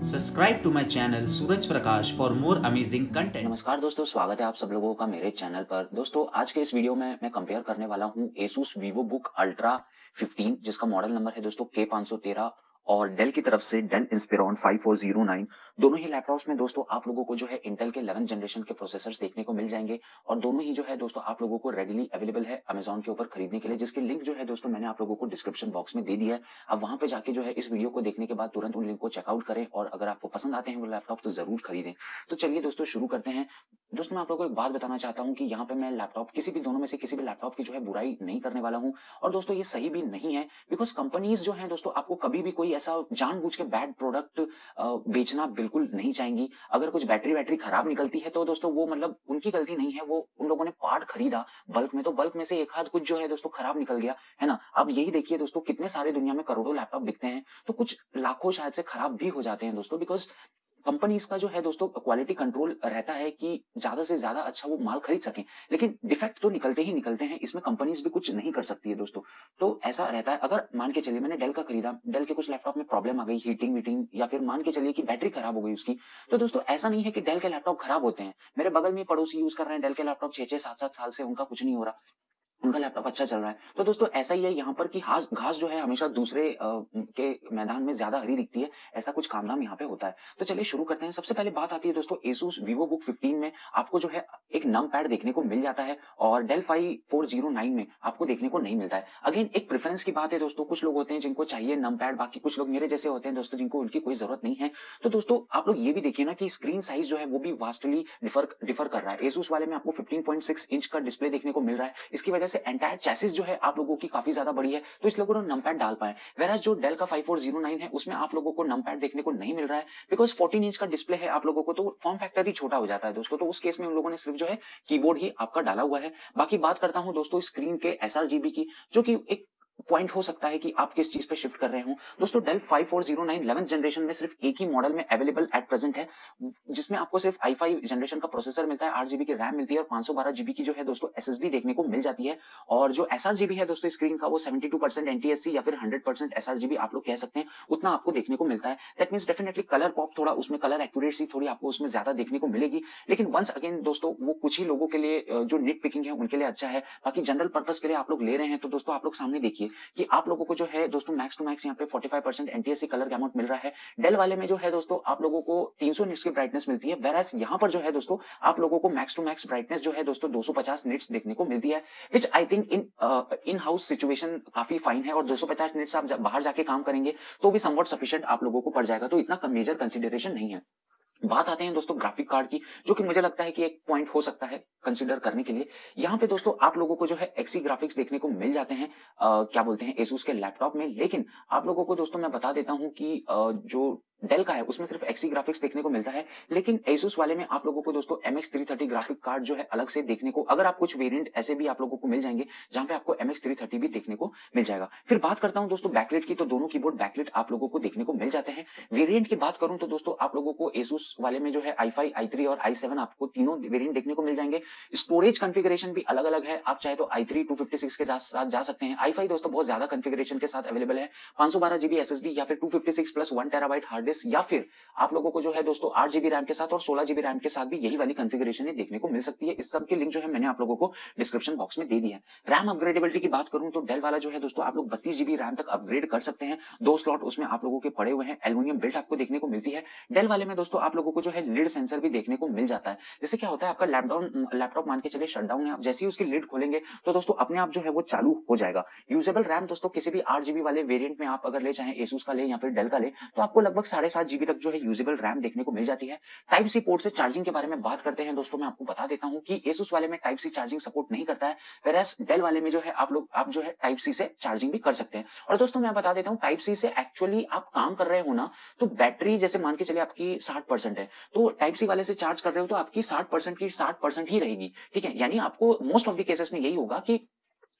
Subscribe to my channel Suraj Prakash for more amazing content नमस्कार दोस्तों, स्वागत है आप सब लोगों का मेरे चैनल पर। दोस्तों, आज के इस वीडियो में मैं कंपेयर करने वाला हूँ एसूस वीवो बुक अल्ट्रा 15 जिसका मॉडल नंबर है दोस्तों के 513 और डेल की तरफ़ से डेल इंस्पिरॉन 5409 दोनों ही लैपटॉप्स में दोस्तों आप लोगों को जो है इंटेल के 11 जनरेशन के प्रोसेसर्स देखने को मिल जाएँगे। और दोनों ही जो है दोस्तों आप लोगों को रेडीली अवेलेबल है अमेजोन के ऊपर खरीदने के लिए, जिसकी लिंक जो है दोस्तों मैंने आप लोगों को डिस्क्रिप्शन बॉक्स में दे दी है। अब वहाँ पे जाके जो है इस वीडियो को देखने के बाद तुरंत उन लिंक को चेकआउट करें और अगर आपको पसंद आते हैं वो लैपटॉप तो ज़रूर खरीदें। तो चलिए दोस्तों शुरू करते हैं। दोस्तों मैं आप लोगों को एक बात बताना चाहता हूँ कि यहाँ पे मैं लैपटॉप किसी भी दोनों में से किसी भी लैपटॉप की जो है बुराई नहीं करने वाला हूँ। और दोस्तों ये सही भी नहीं है बिकॉज़ कंपनीज़ जो है दोस्तों आपको कभी भी कोई ऐसा जानबूझ के बैड प्रोडक्ट बेचना बिल्कुल नहीं चाहेंगी। अगर कुछ बैटरी बैटरी खराब निकलती है तो दोस्तों वो मतलब उनकी गलती नहीं है। वो उन लोगों ने पार्ट खरीदा बल्क में तो बल्क में से एक हाथ कुछ जो है दोस्तों खराब निकल गया, है ना? अब यही देखिए दोस्तों कितने सारे दुनिया में करोड़ों लैपटॉप बिकते हैं तो कुछ लाखों शायद से खराब भी हो जाते हैं दोस्तों बिकॉज़ कंपनीज़ का जो है दोस्तों क्वालिटी कंट्रोल रहता है कि ज़्यादा से ज़्यादा अच्छा वो माल खरीद सकें। लेकिन डिफेक्ट तो निकलते ही निकलते हैं, इसमें कंपनीज़ भी कुछ नहीं कर सकती है दोस्तों। तो ऐसा रहता है, अगर मान के चलिए मैंने डेल का खरीदा डेल के कुछ लैपटॉप में प्रॉब्लम आ गई हीटिंग वीटिंग या फिर मान के चलिए कि बैटरी खराब हो गई उसकी तो दोस्तों ऐसा नहीं है कि डेल के लैपटॉप खराब होते हैं। मेरे बगल में पड़ोसी यूज़ कर रहे हैं डेल के लैपटॉप छह छह सात सात साल से उनका कुछ नहीं हो रहा। उनका लैपटॉप अच्छा चल रहा है। तो दोस्तों ऐसा ही है यहाँ पर कि घास घास जो है हमेशा दूसरे आ, के मैदान में ज़्यादा हरी दिखती है। ऐसा कुछ काम धाम यहाँ पे होता है। तो चलिए शुरू करते हैं। सबसे पहले बात आती है दोस्तों Asus VivoBook 15 में आपको जो है एक नम पैड देखने को मिल जाता है और Dell five four zero nine में आपको देखने को नहीं मिलता है। अगेन एक प्रेफरेंस की बात है दोस्तों कुछ लोग होते हैं जिनको चाहिए नम पैड बाकी कुछ लोग मेरे जैसे होते हैं दोस्तों जिनको उनकी कोई ज़रूरत नहीं है। तो दोस्तों आप लोग ये भी देखिए ना कि स्क्रीन साइज़ जो है वो भी वास्टली डिफर डिफर कर रहा है। एसूस वाले में आपको 15.6 इंच का डिस्प्ले देखने को मिल रहा है। इसकी वजह से एंटायर चैसिस जो है आप लोगों की काफ़ी ज़्यादा बड़ी है तो इस लोगों ने नमपैड डाल पाए। वेराज जो डेल का 5409 है, उसमें आप लोगों को नमपैड देखने को नहीं मिल रहा है बिकॉज़ 14 इंच का डिस्प्ले है आप लोगों को तो फॉर्म फैक्टर ही छोटा हो जाता है दोस्तों। तो उस केस में उन लोगों ने सिर्फ़ जो है कीबोर्ड ही आपका डाला हुआ है। बाकी बात करता हूँ दोस्तों स्क्रीन के एस की, जो की एक पॉइंट हो सकता है कि आप किस चीज़ पे शिफ्ट कर रहे हो। दोस्तों डेल 5409 11th जनरेशन में सिर्फ़ एक ही मॉडल में अवेलेबल एट प्रेजेंट है, जिसमें आपको सिर्फ़ i5 जनरेशन का प्रोसेसर मिलता है, आठ जीबी की रैम मिलती है और 512 जीबी की जो है दोस्तों एसएसडी देखने को मिल जाती है। और जो एस है दोस्तों स्क्रीन का वो 72 परसेंट एनटीएससी या फिर 100 परसेंट एस आप लोग कह सकते हैं, उतना आपको देखने को मिलता है। That mean definitely colour pop थोड़ा, उसमें कलर एक्यूरेसी थोड़ी आपको उसमें ज़्यादा देखने को मिलेगी। लेकिन वंस अगेन दोस्तों, वो कुछ ही लोगों के लिए जो निट पिकिंग है, उनके लिए अच्छा है। बाकी जनरल पर्पज के लिए आप लोग ले रहे हैं तो दोस्तों आप लोग सामने देखिए। कि आप लोगों को जो है दोस्तों मैक्स टू मैक्स यहाँ पे 45 परसेंट एनटीएससी कलर गैमोट मिल रहा है। डेल वाले में जो है दोस्तों आप लोगों को 300 निट्स की ब्राइटनेस मिलती है वेरस यहाँ पर जो है दोस्तों आप लोगों को मैक्स टू मैक्स ब्राइटनेस जो है दोस्तों 250 निट्स देखने को मिलती है which I think in in house situation काफ़ी फाइन है और 250 निट्स आप बाहर जाके काम करेंगे तो भी समवट सफिशियंट आप लोगों को पड़ जाएगा। तो इतना मेजर कंसिडरेशन नहीं है। बात आते हैं दोस्तों ग्राफिक कार्ड की जो कि मुझे लगता है कि एक पॉइंट हो सकता है कंसीडर करने के लिए। यहाँ पे दोस्तों आप लोगों को जो है एक्सी ग्राफिक्स देखने को मिल जाते हैं आ, क्या बोलते हैं एसूस के लैपटॉप में। लेकिन आप लोगों को दोस्तों मैं बता देता हूँ कि आ, जो डेल का है, उसमें सिर्फ़ एक्सी ग्राफिक्स देखने को मिलता है, लेकिन एसूस वाले में आप लोगों को दोस्तों M X three thirty graphic card जो है अलग से देखने को, अगर आप कुछ वेरिएंट ऐसे भी आप लोगों को मिल जाएँगे, जहाँ पे आपको एम एक्स थ्री थर्टी भी देखने को मिल जाएगा। फिर बात करता हूँ दोस्तों बैकलेट की तो दोनों कीबोर्ड बैकलेट आप लोगों को देखने को मिल जाते हैं। वेरियंट की बात करूँ तो दोस्तों आप लोगों को एसूस वाले में जो है आई फाइव आई थ्री और आई सेवन आपको तीनों वेरियंट देखने को मिल जाएँगे। स्टोरेज कन्फिग्रेशन भी अलग अलग है, आप चाहे तो I three two fifty six के साथ जा सकते हैं। आई फाइव दोस्तों बहुत ज़्यादा कन्फिग्रेशन के साथ अवेलेबल है। पाँच सौ बारह जीबी एसएसडी या फिर two fifty six plus one terabyte hard disk या फिर आप लोगों को जो है दोस्तों आठ जीबी रैम के साथ और सोलह जीबी रैम के साथ भी यही वाली कन्फिग्रेशन है देखने को मिल सकती है। इस सब की लिंक जो है मैंने आप लोगों को डिस्क्रिप्शन बॉक्स में दे दी है। रैम अपग्रेडेबिलिटी की बात करूँ तो डेल वाला जो है दोस्तों आप लोग बत्तीस जीबी रैम तक अपग्रेड कर सकते हैं। दो स्लॉट उसमें आप लोगों के पड़े हुए हैं। एल्यूमिनियम बिल्ट आपको देखने को मिलती है। डेल वाले में दोस्तों आप लोगों को जो है लिड सेंसर भी देखने को मिल जाता है। जैसे क्या होता है, आपका लैपडाउन लैपटॉप मान के चलिए शटडाउन है। आप जैसे ही उसकी लिड खोलेंगे तो दोस्तों अपने आप जो है वो चालू हो जाएगा। यूजेबल रैम दोस्तों किसी भी आठ वाले वेरियंट में आप अगर ले चाहे एसूस का ले या फिर डेल का ले तो आपको लगभग साढ़े सात जीबी तक जो है यूजेबल रैम देखने को मिल जाती है। टाइप सी पोर्ट से चार्जिंग के बारे में बात करते हैं दोस्तों, मैं आपको बता देता हूँ कि एसूस वाले में टाइप सी चार्जिंग सपोर्ट नहीं करता है वेरस डेल वाले में जो है आप लोग, आप जो है टाइप सी से चार्जिंग भी कर सकते हैं। और दोस्तों, मैं बता देता हूँ टाइप सी से एक्चुअली आप काम कर रहे हो ना तो बैटरी जैसे मान के चलिए आपकी साठ है तो टाइप सी वाले से चार्ज कर रहे हो तो आपकी साठ की साठ ही रहेगी। ठीक है, यानी आपको मोस्ट ऑफ़ द केसेस में यही होगा कि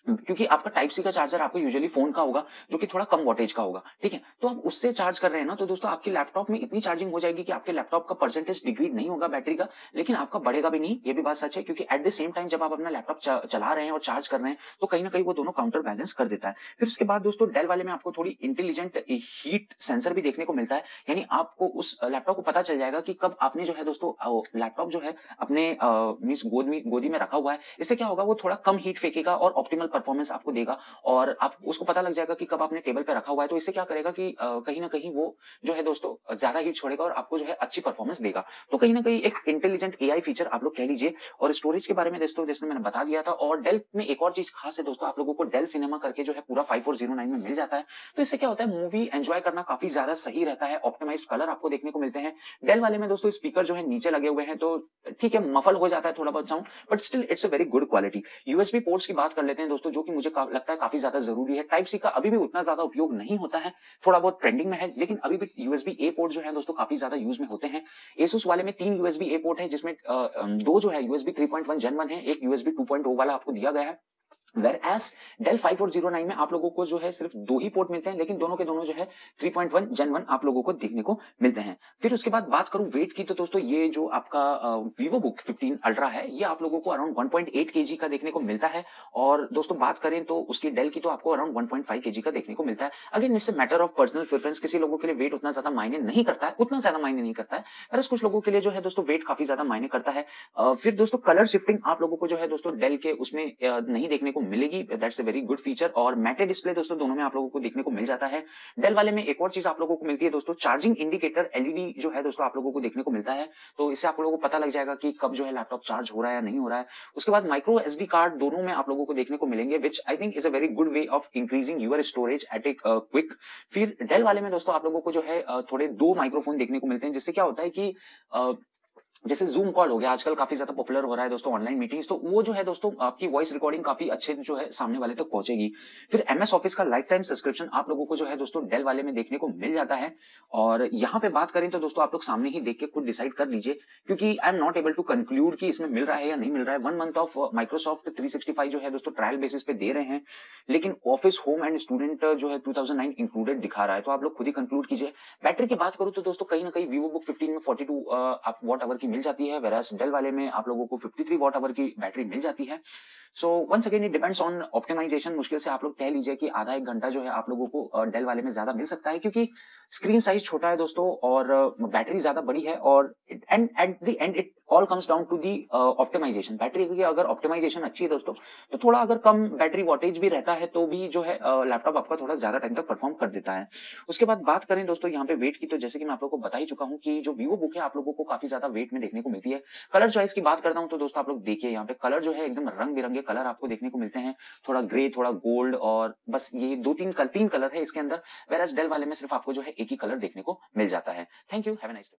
क्योंकि आपका टाइप सी का चार्जर आपको यूजुअली फ़ोन का होगा, जो कि थोड़ा कम वोटेज का होगा, ठीक है? तो आप उससे चार्ज कर रहे हैं ना तो दोस्तों आपके लैपटॉप में इतनी चार्जिंग हो जाएगी कि आपके लैपटॉप का परसेंटेज डिग्रीड नहीं होगा बैटरी का, लेकिन आपका बढ़ेगा भी नहीं, ये भी बात सच है, क्योंकि एट द सेम टाइम जब आप अपना लैपटॉप चला रहे हैं और चार्ज कर रहे हैं तो कहीं ना कहीं वो दोनों काउंटर बैलेंस कर देता है। फिर उसके बाद दोस्तों डेल वाले में आपको थोड़ी इंटेलिजेंट हीट सेंसर भी देखने को मिलता है, यानी आपको उस लैपटॉप को पता चल जाएगा कि कब आपने जो है दोस्तों लैपटॉप जो है अपने मीन गोदी गोदी में रखा हुआ है। इससे क्या होगा, वो थोड़ा कम हीट फेंकेगा और ऑप्टिमल परफॉर्मेंस आपको देगा और आप, उसको पता लग जाएगा कि कब आपने टेबल पे रखा हुआ है तो इससे क्या करेगा कि कहीं ना कहीं वो जो है दोस्तों, ज़्यादा हीट छोड़ेगा और आपको जो है अच्छी परफॉर्मेंस देगा। तो कहीं ना कहीं एक इंटेलिजेंट एआई फीचर आप लोग कह लीजिए, और स्टोरेज के बारे में दोस्तों, जैसे मैंने बता दिया था, और डेल में एक और चीज़ खास है दोस्तों, आप लोगों को डेल सिनेमा करके जो है पूरा फाइव में मिल जाता है। तो इससे क्या होता है मूवी एंजॉय करना काफ़ी ज़्यादा सही रहता है ऑप्टिमाइज कलर आपको देखने को मिलते हैं। डेल वाले में दोस्तों स्पीकर जो है नीचे लगे हुए हैं तो ठीक है मफल हो जाता है थोड़ा बहुत sound but still it's a very good quality USB ports की बात कर लेते हैं जो कि मुझे लगता है काफ़ी ज़्यादा ज़रूरी है। टाइप सी का अभी भी उतना ज़्यादा उपयोग नहीं होता है। थोड़ा बहुत ट्रेंडिंग में है, लेकिन अभी भी यूएसबी ए पोर्ट जो है दोस्तों, काफ़ी ज़्यादा यूज़ में होते हैं। एसुस वाले में तीन यूएसबी ए पोर्ट है, जिसमें दो जो है यूएसबी थ्री पॉइंट वन है, एक यूएसबी 2.0 वाला आपको दिया गया है। वेर एस डेल फाइव और ज़ीरो नाइन में आप लोगों को जो है सिर्फ़ दो ही पोर्ट मिलते हैं, लेकिन दोनों के दोनों जो है 3.1 जेन वन आप लोगों को देखने को मिलते हैं। फिर उसके बाद बात करूँ वेट की तो दोस्तों ये जो आपका वीवो बुक 15 अल्ट्रा है, ये आप लोगों को अराउंड 1.8 केजी का देखने को मिलता है। और दोस्तों बात करें तो उसकी डेल की तो आपको अराउंड 1.5 केजी का देखने को मिलता है। अगेन इससे मैटर ऑफ़ पर्सनल प्रेफरेंस किसी लोगों के लिए वेट उतना ज़्यादा मायने नहीं करता है, उतना ज़्यादा मायने नहीं करता है पर कुछ लोगों के लिए जो है दोस्तों वेट काफ़ी ज़्यादा मायने करता है। फिर दोस्तों कलर शिफ्टिंग आप लोगों को जो है दोस्तों डेल के उसमें नहीं देखने को मिलेगी that's a very good feature और मैटे डिस्प्ले दोस्तों, दोनों में आप लोगों को देखने को मिल जाता है। डेल वाले में एक और चीज़ आप लोगों को मिलती है दोस्तों चार्जिंग इंडिकेटर एलईडी जो है दोस्तों, आप लोगों को देखने को मिलता है। तो इससे आप लोगों को पता लग जाएगा कि कब जो है लैपटॉप चार्ज हो रहा है या नहीं हो रहा है। उसके बाद माइक्रो एसडी कार्ड दोनों में आप लोगों को देखने को मिलेंगे which I think is a very good way of increasing your storage at a quick फिर डेल वाले में दोस्तों, आप लोगों को जो है थोड़े दो माइक्रोफोन देखने को मिलते हैं, जिससे क्या होता है कि जैसे जूम कॉल हो गया, आजकल काफ़ी ज़्यादा पॉपुलर हो रहा है दोस्तों ऑनलाइन मीटिंग्स तो वो जो है दोस्तों, आपकी वॉइस रिकॉर्डिंग काफ़ी अच्छे जो है सामने वाले तक तो पहुंचेगी। फिर एमएस ऑफ़िस का लाइफ टाइम सब्सक्रिप्शन आप लोगों को जो है दोस्तों डेल वाले में देखने को मिल जाता है। और यहाँ पे बात करें तो दोस्तों, आप लोग सामने ही देख के खुद डिसाइड कर लीजिए, क्योंकि I am not able to conclude कि इसमें मिल रहा है या नहीं मिल रहा है। One month of Microsoft three जो है दोस्तों ट्रायल बेसिस पे दे रहे हैं, लेकिन ऑफ़िस होम एंड स्टूडेंट जो है टू इंक्लूडेड दिखा रहा है। तो आप लोग खुद ही कंक्लूड कीजिए। बैटरी की बात करूँ तो दोस्तों, कहीं ना कहीं वीवो बुक फिफ्टीन में फोर्टी टू वॉट आवर की मिल जाती है वेराज डेल वाले में आप लोगों को 53 वॉट आवर की बैटरी मिल जाती है। So once again it depends on optimisation मुश्किल से आप लोग कह लीजिए कि आधा एक घंटा जो है आप लोगों को डेल वाले में ज़्यादा मिल सकता है क्योंकि स्क्रीन साइज़ छोटा है दोस्तों और बैटरी ज़्यादा बड़ी है और and at the end it all comes down to the optimisation battery की अगर ऑप्टिमाइजेशन अच्छी है दोस्तों तो थोड़ा अगर कम बैटरी वॉटेज भी रहता है तो भी जो है लैपटॉप आपका थोड़ा ज़्यादा टाइम तक परफॉर्म कर देता है। उसके बाद बात करें दोस्तों यहाँ पे वेट की तो जैसे कि मैं आप लोगों को बता ही चुका हूँ कि जो वीवो बुक है आप लोगों को काफ़ी ज़्यादा वेट में देखने को मिलती है। कलर चॉइस की बात करता हूँ तो दोस्तों आप लोग देखिए, यहाँ पे कलर जो है एकदम रंग बिरंगे कलर आपको देखने को मिलते हैं। थोड़ा ग्रे थोड़ा गोल्ड और बस ये दो तीन कल, तीन कलर है इसके अंदर वेर डेल वाले में सिर्फ़ आपको जो है एक ही कलर देखने को मिल जाता है। Thank you have nice